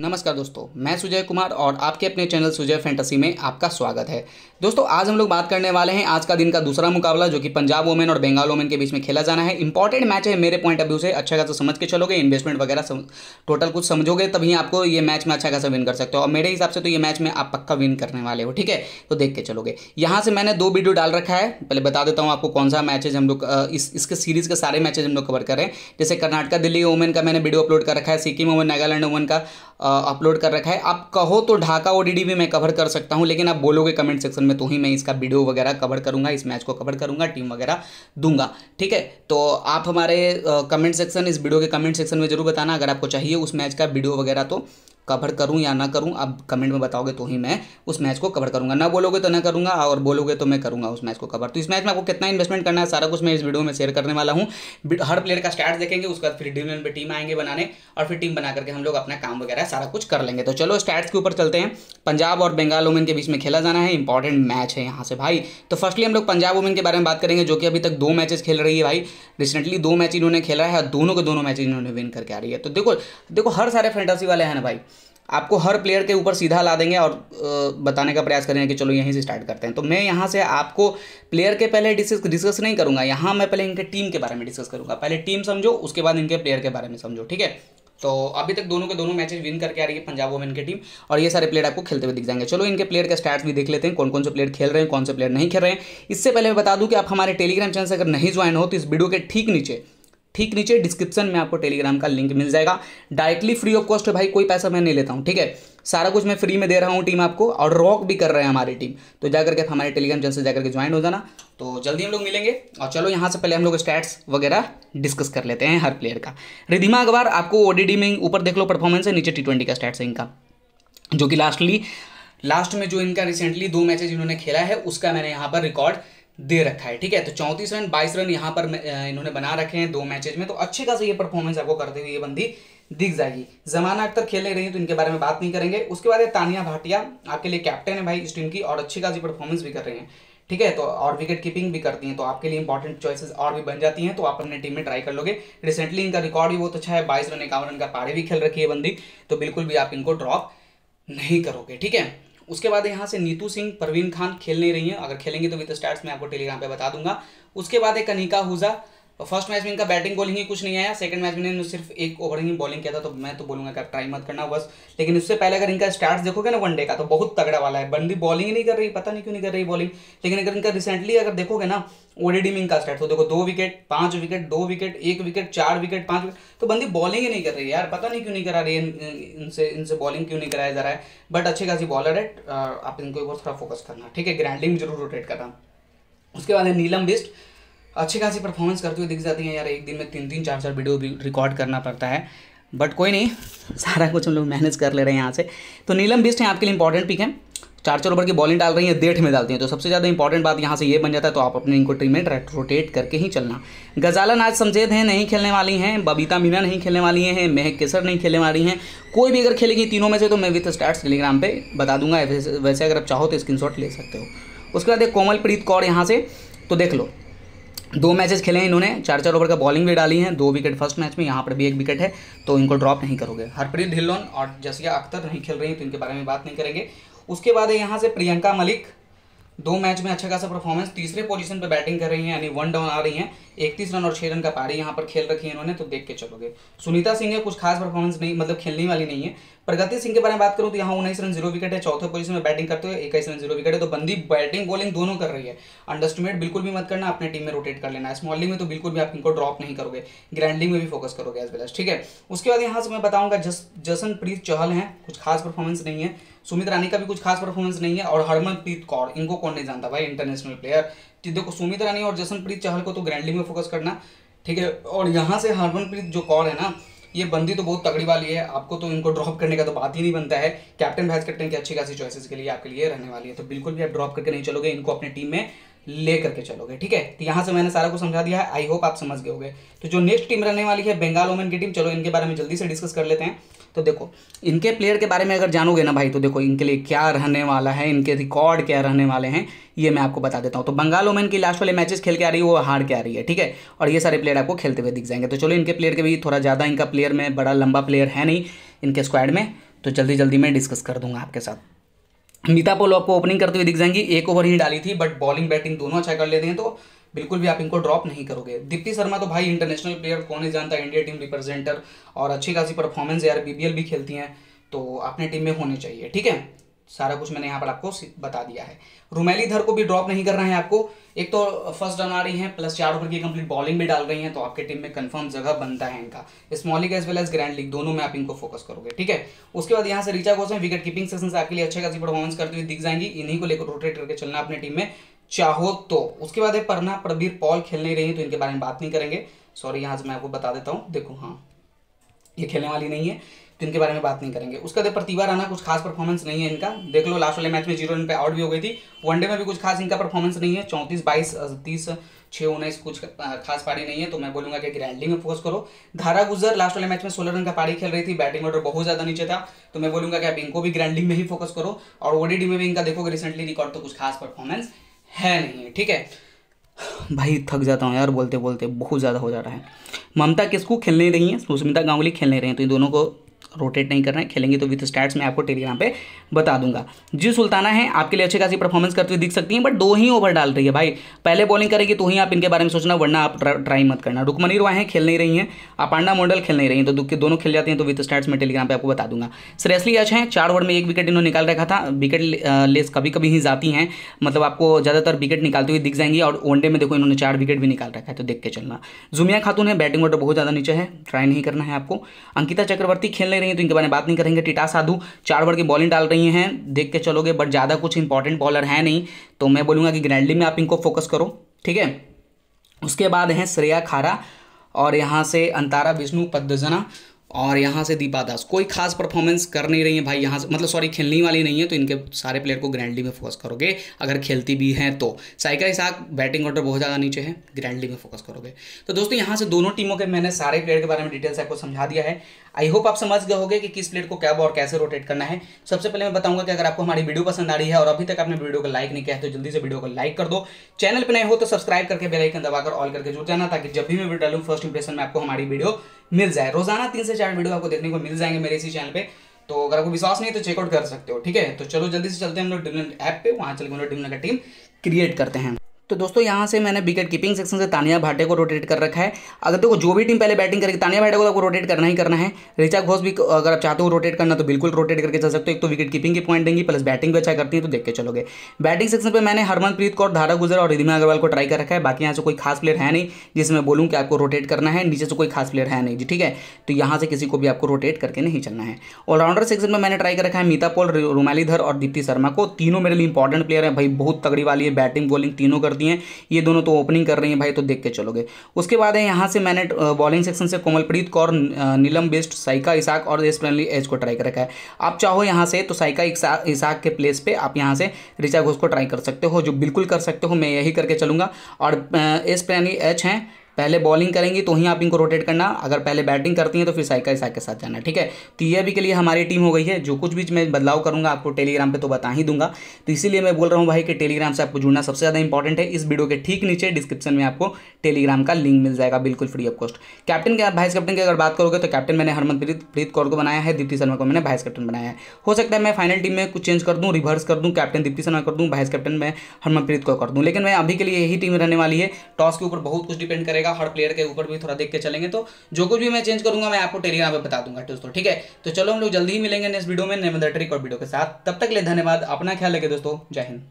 नमस्कार दोस्तों, मैं सुजय कुमार और आपके अपने चैनल सुजय फैंटेसी में आपका स्वागत है। दोस्तों, आज हम लोग बात करने वाले हैं आज का दिन का दूसरा मुकाबला, जो कि पंजाब वोमेन और बंगाल वोमेन के बीच में खेला जाना है। इंपॉर्टेंट मैच है मेरे पॉइंट ऑफ़ व्यू से अच्छा खासा समझ के चलोगे इन्वेस्टमेंट वगैरह टोटल कुछ समझोगे, तभी आपको ये मैच में अच्छा खासा विन कर सकते हो। और मेरे हिसाब से तो ये मैच में आप पक्का विन करने वाले हो, ठीक है? तो देख के चलोगे। यहाँ से मैंने दो वीडियो डाल रखा है। पहले बता देता हूँ आपको कौन सा मैचेज हम लोग इस, इसके सीरीज़ के सारे मैचेज हम लोग कवर कर रहे हैं। जैसे कर्नाटका दिल्ली वोमेन का मैंने वीडियो अपलोड कर रखा है, सिक्किम वोमेन, नागालैंड वोमेन का। अपलोड कर रखा है। आप कहो तो ढाका ओ भी मैं कवर कर सकता हूँ, लेकिन आप बोलोगे कमेंट सेक्शन में तो ही मैं इसका वीडियो वगैरह कवर करूँगा, इस मैच को कवर करूँगा टीम वगैरह दूँगा। ठीक है? तो आप हमारे कमेंट सेक्शन इस वीडियो के कमेंट सेक्शन में ज़रूर बताना। अगर आपको चाहिए उस मैच का वीडियो वगैरह तो कवर करूँ या ना करूँ, आप कमेंट में बताओगे तो ही मैं उस मैच को कवर करूँगा। ना बोलोगे तो ना करूँगा, और बोलोगे तो मैं करूँगा उस मैच को कवर तो इस मैच में आपको कितना इन्वेस्टमेंट करना है, सारा कुछ मैं इस वीडियो में शेयर करने वाला हूँ। हर प्लेयर का स्टार्ट देखेंगे, उसके बाद फिर डिवीज़न पर टीम आएँगे बनाने, और फिर टीम बना करके हम लोग अपना काम वगैरह सारा कुछ कर लेंगे। तो चलो स्टार्ट के ऊपर चलते हैं। पंजाब और बंगाल वुमेन के बीच में खेला जाना है इंपॉर्टेंट मैच है यहाँ से भाई। तो फर्स्टली हम लोग पंजाब वुमेन के बारे में बात करेंगे, जो कि अभी तक दो मैचेस खेल रही है भाई। रिसेंटली दो मैच इन्होंने खेला है, और दोनों के दोनों मैच इन्होंने विन करके आ रही है। तो देखो देखो हर सारे फैंटासी वाले हैं ना भाई। आपको हर प्लेयर के ऊपर सीधा ला देंगे और बताने का प्रयास करेंगे कि चलो यहीं से स्टार्ट करते हैं। तो मैं यहाँ से आपको प्लेयर के पहले डिस्कस डिस्कस नहीं करूँगा। यहाँ मैं पहले इनके टीम के बारे में डिस्कस करूँगा। पहले टीम समझो, उसके बाद इनके प्लेयर के बारे में समझो, ठीक है? तो अभी तक दोनों के दोनों मैचेस विन करके आ रही है पंजाब वोमेन की टीम और ये सारे प्लेयर आपको खेलते हुए दिख जाएँगे। चलो इनके प्लेयर के स्टार्ट भी देख लेते हैं कौन कौन से प्लेयर खेल रहे हैं, कौन से प्लेयर नहीं खेल रहे हैं। इससे पहले मैं बता दूँ कि आप हमारे टेलीग्राम चैनल से अगर नहीं ज्वाइन हो तो इस वीडियो के ठीक नीचे ठीक नीचे डिस्क्रिप्शन में आपको टेलीग्राम का लिंक मिल जाएगा। डायरेक्टली फ्री ऑफ़ कॉस्ट है भाई, कोई पैसा मैं नहीं लेता हूँ, ठीक है? सारा कुछ मैं फ्री में दे रहा हूँ टीम आपको और रॉक भी कर रहे हैं हमारी टीम तो जाकर के हमारे टेलीग्राम चैनल से जाकर के ज्वाइन हो जाना। तो जल्दी हम लोग मिलेंगे और चलो यहाँ से पहले हम लोग स्टैट्स वगैरह डिस्कस कर लेते हैं हर प्लेयर का। रिधिमा अखबार आपको ओडीडी में ऊपर देख लो परफॉर्मेंस है, नीचे टी का स्टैट्स है इनका। जो कि लास्टली लास्ट में जो इनका रिसेंटली दो मैचेज इन्होंने खेला है, उसका मैंने यहाँ पर रिकॉर्ड दे रखा है, ठीक है? तो चौंतीस रन, बाईस रन यहाँ पर इन्होंने बना रखे हैं दो मैचेज में तो अच्छे खासा ये परफॉर्मेंस आपको करते हुए ये बंदी दिख जाएगी। जमाना अख्तर खेल रही है तो इनके बारे में बात नहीं करेंगे। उसके बाद तानिया भाटिया, आपके लिए कैप्टन है भाई इस टीम की, और अच्छी खासी परफॉर्मेंस भी कर रही हैं, ठीक है? तो और विकेट कीपिंग भी करती हैं तो आपके लिए इंपॉर्टेंट चॉइसेस और भी बन जाती हैं तो आप अपने टीम में ट्राई कर लोगे। रिसेंटली इनका रिकॉर्ड भी बहुत अच्छा है, बाईस रन, इक्यावन रन का पारे भी खेल रखी है बंदी तो बिल्कुल भी आप इनको ड्रॉप नहीं करोगे, ठीक है? उसके बाद यहाँ से नीतू सिंह, परवीन खान खेल नहीं रही हैं। अगर खेलेंगे तो विद स्टार्ट में आपको टेलीग्राम पे बता दूँगा। उसके बाद एक कनिका हुजा। फ़र्स्ट मैच में इनका बैटिंग बॉलिंग ही कुछ नहीं आया सेकंड मैच में इन्होंने सिर्फ़ एक ओवर ही बॉलिंग किया था तो मैं तो बोलूँगा कि ट्राई मत करना बस। लेकिन उससे पहले अगर इनका स्टार्ट देखोगे ना वनडे का तो बहुत तगड़ा वाला है। बंदी बॉलिंग ही नहीं कर रही, पता नहीं क्यों नहीं कर रही बॉलिंग लेकिन अगर इनका रिसेंटली अगर देखोगे ना ओडीडी में इनका स्टार्ट तो देखो दो विकेट पाँच विकेट दो विकेट एक विकेट चार विकेट पाँच विकेट तो बंदी बॉलिंग ही नहीं कर रही है यार। पता नहीं क्यों नहीं करा रही है इनसे इनसे बॉलिंग क्यों नहीं कराया जा रहा है। बट अच्छी खासी बॉलर है आप इनको ऊपर थोड़ा फोकस करना, ठीक है? ग्रैंडिंग ज़रूर रोटेट करना। उसके बाद है नीलम बिस्ट अच्छी खासी परफॉर्मेंस करते हुए दिख जाती है यार, एक दिन में तीन तीन, चार चार वीडियो भी रिकॉर्ड करना पड़ता है। बट कोई नहीं, सारा कुछ हम लोग मैनेज कर ले रहे हैं यहाँ से। तो नीलम बिस्ट है, आपके लिए इंपॉर्टेंट पिक है। चार चार ओवर की बॉलिंग डाल रही है, डेढ़ में डालती हैं। तो सबसे ज़्यादा इंपॉर्टेंट बात यहाँ से ये बन जाता है तो आप अपने इनको टीम में रोटेट करके ही चलना। गजालन आज समझेद हैं, नहीं खेलने वाली हैं। बबीता मीना नहीं खेलने वाली हैं, महक केसर नहीं खेलने वाली हैं। कोई भी अगर खेलेगी तीनों में से तो मैं विथ स्टार्ट टेलीग्राम पे बता दूँगा। वैसे अगर आप चाहो तो स्क्रीन ले सकते हो। उसके बाद एक कोमलप्रीत कौर यहाँ से तो देख लो। दो मैचेस खेले हैं इन्होंने चार चार ओवर का बॉलिंग भी डाली है, दो विकेट फ़र्स्ट मैच में, यहाँ पर भी एक विकेट है तो इनको ड्रॉप नहीं करोगे। हरप्रीत ढिल्लोन और जसिया अख्तर नहीं खेल रही तो इनके बारे में बात नहीं करेंगे। उसके बाद यहाँ से प्रियंका मलिक, दो मैच में अच्छा खासा परफॉर्मेंस तीसरे पोजीशन पर बैटिंग कर रही हैं, यानी वन डाउन आ रही हैं। इकतीस रन और छः रन का पारी यहाँ पर खेल रखी है इन्होंने तो देख के चलोगे। सुनीता सिंह है, कुछ खास परफॉर्मेंस नहीं मतलब खेलने वाली नहीं है। प्रगति सिंह के बारे में बात करूँ तो यहाँ उन्नीस रन ज़ीरो विकेट है, चौथे पोजीशन में बैटिंग करते हुए इक्कीस रन ज़ीरो विकेट है तो बंदी बैटिंग बॉलिंग दोनों कर रही है। अंडरस्टिमेट बिल्कुल भी मत करना, अपने टीम में रोटेट कर लेना। स्मॉलिंग में तो बिल्कुल भी आप इनको ड्रॉप नहीं करोगे। ग्रैंडिंग में भी फोकस करोगे एज वेल ठीक है? उसके बाद यहाँ से मैं बताऊँगा, जस, जसनप्रीत चहल है, कुछ खास परफॉर्मेंस नहीं है। सुमित रानी का भी कुछ खास परफॉर्मेंस नहीं है, और हरमनप्रीत कौर, इनको कौन नहीं जानता भाई इंटरनेशनल प्लेयर देखो सुमित रानी और जसनप्रीत चहल को तो ग्रैंडली में फोकस करना। ठीक है, और यहाँ से हरमनप्रीत जो कौर है ना, ये बंदी तो बहुत तगड़ी वाली है। आपको तो इनको ड्रॉप करने का तो बात ही नहीं बनता है। कैप्टन भैंस कैप्टन की अच्छी खासी चॉइसेस के लिए आपके लिए रहने वाली है। तो बिल्कुल भी आप ड्रॉप करके नहीं चलोगे, इनको अपने टीम में ले करके चलोगे। ठीक है तो यहाँ से मैंने सारा कुछ समझा दिया है। आई होप आप समझ गए तो जो नेक्स्ट टीम रहने वाली है बंगाल वोमेन की टीम चलो इनके बारे में जल्दी से डिस्कस कर लेते हैं। तो देखो, इनके प्लेयर के बारे में अगर जानोगे ना भाई तो देखो, इनके लिए क्या रहने वाला है, इनके रिकॉर्ड क्या रहने वाले हैं, ये मैं आपको बता देता हूँ। तो बंगाल वोमेन की लास्ट वाले मैचेस खेल के आ रही है, वो हार के आ रही है, ठीक है? और ये सारे प्लेयर आपको खेलते हुए दिख जाएँगे। तो चलो, इनके प्लेयर के भी थोड़ा ज़्यादा, इनका प्लेयर में बड़ा लंबा प्लेयर है नहीं, इनके स्क्वाड में। तो जल्दी जल्दी मैं डिस्कस कर दूँगा आपके साथ। मीता पोलो आपको ओपनिंग करते हुए दिख जाएँगी। एक ओवर ही डाली थी बट बॉलिंग बैटिंग दोनों अच्छा कर लेते हैं तो बिल्कुल भी आप इनको ड्रॉप नहीं करोगे। दीप्ति शर्मा तो भाई इंटरनेशनल प्लेयर कौन नहीं जानता? इंडिया टीम रिप्रेजेंटर और अच्छी खासी परफॉर्मेंस यार बीबीएल भी खेलती हैं तो अपने टीम में होने चाहिए, ठीक है? सारा कुछ मैंने यहाँ पर आपको बता दिया है। रुमैली धर को भी ड्रॉप नहीं करना है आपको। एक तो फ़र्स्ट रन आ रही है प्लस चार ओवर की कंप्लीट बॉलिंग भी डाल रही हैं तो आपके टीम में कंफर्म जगह बनता है इनका। Small as well as grand league दोनों में आप इनको फोकस करोगे, ठीक है? उसके बाद यहाँ से Richa Ghosh wicket keeping session से आपके लिए अच्छे खासी परफॉर्मेंस करती हुई दिख जाएँगी। इन्हीं को लेकर रोटेट करके चलना अपने टीम में। चाहो तो। उसके बाद है परना, प्रबीर, पॉल खेल नहीं रही तो इनके बारे में बात नहीं करेंगे। सॉरी यहाँ से मैं आपको बता देता हूँ। देखो हाँ ये खेलने वाली नहीं है तो इनके बारे में बात नहीं करेंगे। उसका बाद प्रतिभा राना कुछ खास परफॉर्मेंस नहीं है इनका। देख लो लास्ट वाले मैच में ज़ीरो रन पे आउट भी हो गई थी। वनडे में भी कुछ खास इनका परफॉर्मेंस नहीं है। चौंतीस, बाईस तीस छः उन्नीस, कुछ खास पारी नहीं है तो मैं बोलूँगा कि ग्रैंडलिंग में फोकस करो। धारा गुजर लास्ट वाले मैच में सोलह रन का पारी खेल रही थी। बैटिंग ऑर्डर बहुत ज़्यादा नीचे था तो मैं बोलूँगा कि आप इनको भी ग्रैंडिंग में ही फोकस करो। और ओडीडी में भी इनका देखोगे रिसेंटली रिकॉर्ड तो कुछ खास परफॉर्मेंस है नहीं, ठीक है? भाई, थक जाता हूँ यार बोलते बोलते बहुत ज़्यादा हो जा रहा है। ममता किसको खेलने रही हैं? सुष्मिता गांगुली खेलने रही हैं तो इन दोनों को रोटेट नहीं कर रहे हैं, खेलेंगे तो विथ स्टैट्स मैं आपको टेलीग्राम पे बता दूँगा। जी सुल्ताना है, आपके लिए अच्छी खासी परफॉर्मेंस करते हुए दिख सकती हैं बट दो ही ओवर डाल रही है भाई। पहले बॉलिंग करेगी तो ही आप इनके बारे में सोचना, वरना आप ट्राई मत करना। रुकमनी रुआ खेल नहीं रही हैं। अपांडा मॉडल खेल नहीं रही हैं तो दोनों खेल जाती हैं तो विथ स्टैट्स में टेलीग्राम पर आपको बता दूँगा। श्रेयसली अच्छे हैं, चार ओवर में एक विकेट इन्होंने निकाल रखा था। विकेट लेस कभी कभी ही जाती हैं मतलब आपको ज़्यादातर विकेट निकालते हुए दिख जाएँगी, और वनडे में देखो इन्होंने चार विकेट भी निकाल रखा है तो देख के चलना। जुमिया खातून है बैटिंग ऑर्डर बहुत ज़्यादा नीचे है ट्राई नहीं करना है आपको। अंकिता चक्रवर्ती खेल रही है तो इनके बारे में बात नहीं करेंगे। टिटा साधु चार ओवर की बॉलिंग डाल रही हैं, देख के चलोगे बट ज़्यादा कुछ इंपॉर्टेंट बॉलर है नहीं। तो मैं बोलूँगा कि ग्रैंडली में आप इनको फोकस करो, ठीक है? उसके बाद हैं श्रेया खारा और यहाँ से अंतारा, विष्णु पद्मजना और यहाँ से दीपा दास। कोई खास परफॉर्मेंस कर नहीं रही है भाई, यहाँ से मतलब सॉरी खेलने वाली नहीं है तो इनके सारे प्लेयर को ग्रैंडली में फोकस करोगे, अगर खेलती भी हैं तो। साइका इसाक बैटिंग ऑर्डर बहुत ज़्यादा नीचे है ग्रैंडली में फोकस करोगे। तो दोस्तों, यहाँ से दोनों टीमों के मैंने सारे प्लेयर के बारे में डिटेल्स आपको समझा दिया है। आई होप आप समझ गए होगे कि किस प्लेट को कब और कैसे रोटेट करना है। सबसे पहले मैं बताऊँगा कि अगर आपको हमारी वीडियो पसंद आ रही है और अभी तक आपने वीडियो को लाइक नहीं किया है तो जल्दी से वीडियो को लाइक कर दो। चैनल पर नए हो तो सब्सक्राइब करके बेलाइकन दबाकर ऑल करके जुड़ जाना, ताकि जब भी मैं वीडियो डालूँ फ़र्स्ट इंप्रेशन में आपको हमारी वीडियो मिल जाए। रोज़ाना तीन से चार वीडियो आपको देखने को मिल जाएँगे मेरे इसी चैनल पर तो अगर आपको विश्वास नहीं तो चेकआउट कर सकते हो, ठीक है? तो चलो, जल्दी से चलते हैं हम लोग डिमलन ऐप पे। वहाँ चल के हम लोग डिमलन का टीम क्रिएट करते हैं। तो दोस्तों, यहाँ से मैंने विकेट कीपिंग सेक्शन से तानिया भाटे को रोटेट कर रखा है। अगर देखो तो जो भी टीम पहले बैटिंग करेगी, तानिया भाटे को तो आपको रोटेट करना ही करना है। रिचा घोष भी, अगर आप चाहते हो रोटेट करना तो बिल्कुल रोटेट करके चल सकते हो। एक तो विकेट कीपिंग की पॉइंट देंगी प्लस बैटिंग भी अच्छा करती है तो देख के चलोगे। बैटिंग सेक्शन पर मैंने हरमनप्रीत कौर, धारा गुजर और रिधिमा अग्रवाल को ट्राई कर रखा है। बाकी यहाँ से कोई खास प्लेयर है नहीं जिसमें मैं बोलूँ कि आपको रोटेट करना है। नीचे से कोई खास प्लेयर है नहीं जी, ठीक है? तो यहाँ से किसी को भी आपको रोटेट करके नहीं चलना है। ऑलराउंडर सेक्शन में मैंने ट्राई कर रखा है मीता पोल रुमालीधर और दीप्ति शर्मा को। तीनों मेरे लिए इंपॉर्टेंट प्लेयर है। भाई, बहुत तगड़ी वाली है बैटिंग बॉलिंग तीनों करती हैं। ये दोनों तो ओपनिंग कर रही हैं भाई तो देख के चलोगे। उसके बाद है, यहाँ से मैंने बॉलिंग सेक्शन से कोमलप्रीत कौर नीलम बेस्ट, साइका इसाक और एस प्रणली एज को ट्राई कर रखा है। आप चाहो यहाँ से तो साइका इसाक के प्लेस पर आप यहाँ से रिचा घोष को ट्राई कर सकते हो, जो बिल्कुल कर सकते हो, मैं यही करके चलूँगा। और एस प्रेनली एच हैं पहले बॉलिंग करेंगी तो ही आप इनको रोटेट करना। अगर पहले बैटिंग करती हैं तो फिर साइका साइक के साथ जाना ठीक है? तो ये अभी के लिए हमारी टीम हो गई है। जो कुछ भी मैं बदलाव करूँगा, आपको टेलीग्राम पे तो बता ही दूँगा। तो इसीलिए मैं बोल रहा हूँ भाई कि टेलीग्राम से आपको जुड़ना सबसे ज़्यादा इंपॉर्टेंट है। इस वीडियो के ठीक नीचे डिस्क्रिप्शन में आपको टेलीग्राम का लिंक मिल जाएगा, बिल्कुल फ्री ऑफ़ कॉस्ट कैप्टन के वाइस कैप्टन की अगर बात करोगे तो कैप्टन मैंने हरमनप्रीत प्रीत कौर को बनाया है, दीप्ति शर्मा को मैंने वाइस कैप्टन बनाया है। हो सकता है मैं फाइनल टीम में कुछ चेंज कर दूँ रिवर्स कर दूँ कैप्टन दीप्ति शर्मा कर दूँ वाइस कैप्टन में हरमनप्रीत को कर दूँ। लेकिन मैं अभी के लिए यही टीम रहने वाली है। टॉस के ऊपर बहुत कुछ डिपेंड करेगा। हर प्लेयर के ऊपर भी थोड़ा देख के चलेंगे। तो जो कुछ भी मैं चेंज करूँगा, मैं आपको टेलीग्राम पे बता दूँगा, दोस्तों, ठीक है? तो चलो हम लोग जल्दी ही मिलेंगे नेक्स्ट वीडियो में नए और वीडियो के साथ। तब तक ले धन्यवाद, अपना ख्याल रखे दोस्तों, जय हिंद।